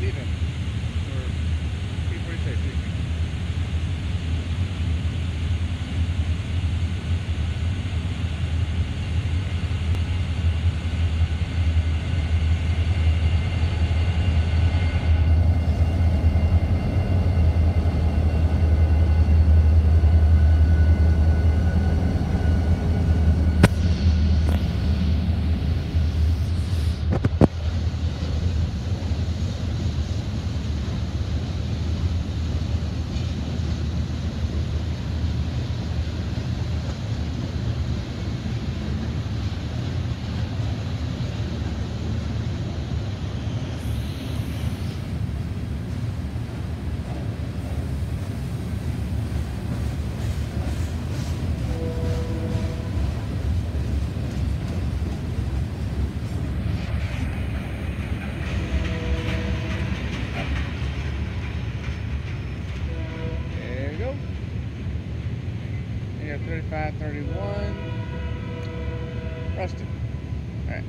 leave him. have 35, 31. Rusted. All right.